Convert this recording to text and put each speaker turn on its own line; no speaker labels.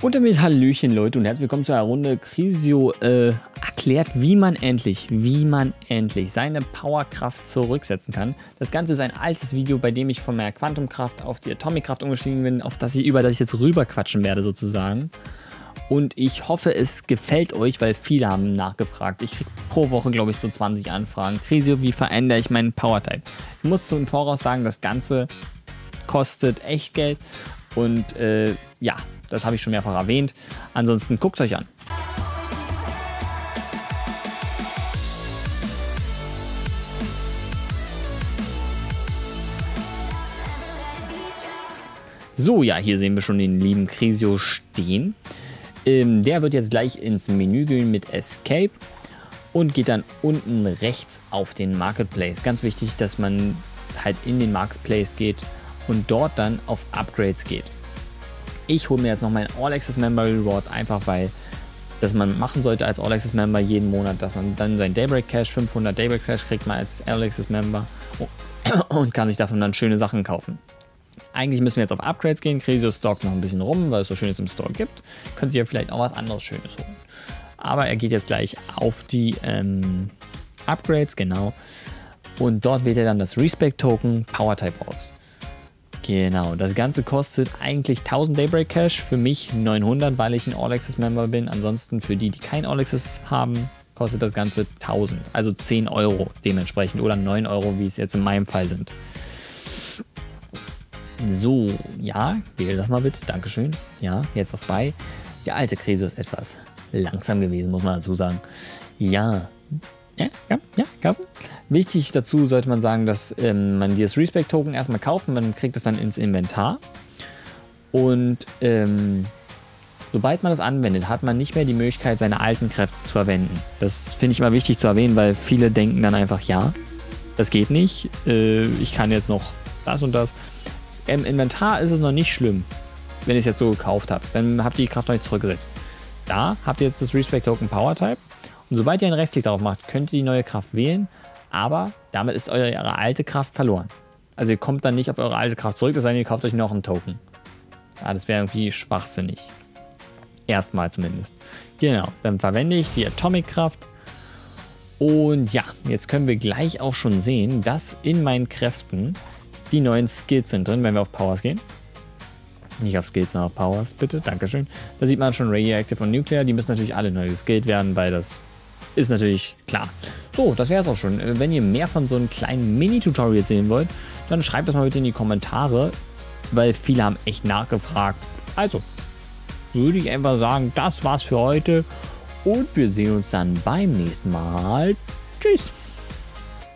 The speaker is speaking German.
Und damit Hallöchen Leute und herzlich willkommen zu einer Runde Crisio äh, erklärt, wie man endlich, wie man endlich seine Powerkraft zurücksetzen kann. Das Ganze ist ein altes Video, bei dem ich von meiner Quantumkraft auf die Atomikkraft umgestiegen bin, auf das ich, über das ich jetzt rüberquatschen werde sozusagen. Und ich hoffe, es gefällt euch, weil viele haben nachgefragt. Ich kriege pro Woche, glaube ich, so 20 Anfragen. Crisio, wie verändere ich meinen Power-Type? Ich muss zum Voraus sagen, das Ganze kostet echt Geld. Und äh, ja, das habe ich schon mehrfach erwähnt. Ansonsten guckt euch an. So, ja, hier sehen wir schon den lieben Crisio stehen. Ähm, der wird jetzt gleich ins Menü gehen mit Escape und geht dann unten rechts auf den Marketplace. Ganz wichtig, dass man halt in den Marketplace geht und dort dann auf Upgrades geht. Ich hole mir jetzt noch meinen All Access Member Reward, einfach weil das man machen sollte als All Access Member jeden Monat, dass man dann sein Daybreak Cash, 500 Daybreak Cash kriegt man als All Access Member und kann sich davon dann schöne Sachen kaufen. Eigentlich müssen wir jetzt auf Upgrades gehen. Crisio Stock noch ein bisschen rum, weil es so Schönes im Store gibt. Sie ja vielleicht auch was anderes Schönes holen. Aber er geht jetzt gleich auf die ähm, Upgrades, genau. Und dort wählt er dann das Respect Token Power Type aus. Genau, das Ganze kostet eigentlich 1000 Daybreak Cash, für mich 900, weil ich ein All Access Member bin. Ansonsten für die, die kein All Access haben, kostet das Ganze 1000, also 10 Euro dementsprechend oder 9 Euro, wie es jetzt in meinem Fall sind. So, ja, wähle das mal bitte, Dankeschön. Ja, jetzt auf bei. Der alte Kreso ist etwas langsam gewesen, muss man dazu sagen. Ja, ja, ja, ja, kaufen. Wichtig dazu sollte man sagen, dass ähm, man dieses Respect-Token erstmal kauft und man kriegt es dann ins Inventar. Und ähm, sobald man das anwendet, hat man nicht mehr die Möglichkeit, seine alten Kräfte zu verwenden. Das finde ich immer wichtig zu erwähnen, weil viele denken dann einfach, ja, das geht nicht. Äh, ich kann jetzt noch das und das. Im Inventar ist es noch nicht schlimm, wenn ich es jetzt so gekauft habe. Dann habt ihr die Kraft noch nicht zurückgesetzt. Da habt ihr jetzt das Respect Token Power Type und sobald ihr einen Restklick darauf macht, könnt ihr die neue Kraft wählen, aber damit ist eure, alte Kraft verloren. Also ihr kommt dann nicht auf eure alte Kraft zurück, es sei denn, ihr kauft euch noch einen Token. Ja, das wäre irgendwie schwachsinnig. Erstmal zumindest. Genau, dann verwende ich die Atomic-Kraft. Und ja, jetzt können wir gleich auch schon sehen, dass in meinen Kräften die neuen Skills sind drin, wenn wir auf Powers gehen. Nicht auf Skills, sondern auf Powers, bitte. Dankeschön. Da sieht man schon Radioactive und Nuclear. Die müssen natürlich alle neu geskillt werden, weil das ist natürlich klar. So, das wäre es auch schon. Äh, wenn ihr mehr von so einem kleinen Mini-Tutorial sehen wollt, dann schreibt das mal bitte in die Kommentare, weil viele haben echt nachgefragt. Also, würde ich einfach sagen, das war's für heute und wir sehen uns dann beim nächsten Mal. Tschüss!